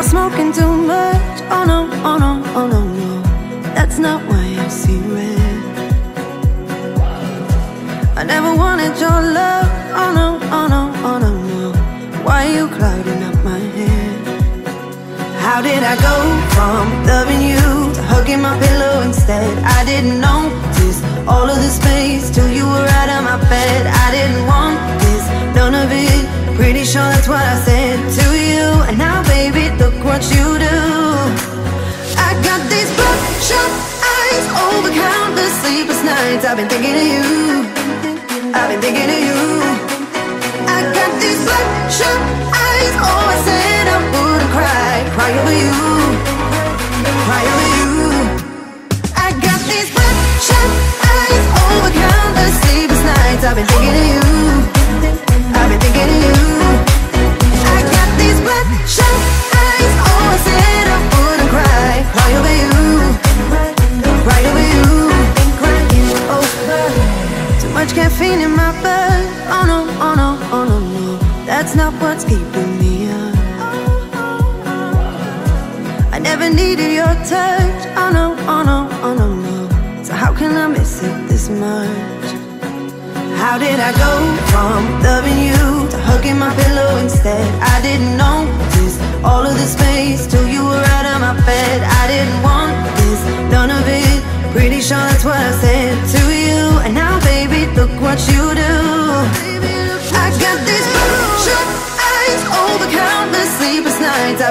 I smoking too much? Oh no, oh no, oh no, no That's not why I see red I never wanted your love Oh no, oh no, oh no, no Why are you clouding up my head? How did I go from loving you To hugging my pillow instead? I didn't notice all of the space Till you were out of my bed I nights I've been thinking of you I've been thinking of you. I got these bloodshot eyes Oh, I said I wouldn't cry Cry over you Cry over you. I got these bloodshot eyes Over countless sleepless nights I've been thinking of you much caffeine in my blood. Oh no, oh no, oh no, no. That's not what's keeping me up. I never needed your touch. Oh no, oh no, oh no, no. So how can I miss it this much? How did I go from loving you to hugging my pillow instead? I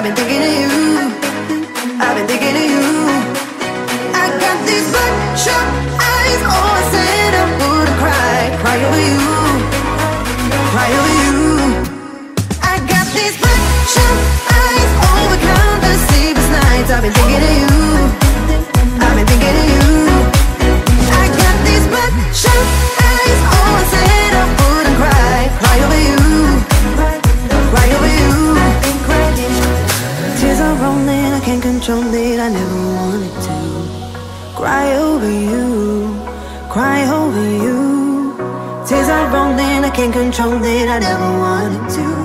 I've been thinking of you. I've been thinking of you. I got these bloodshot. Tears are rolling, I can't control it. I never wanted to cry over you, cry over you. Tears are rolling, I can't control it. I never wanted to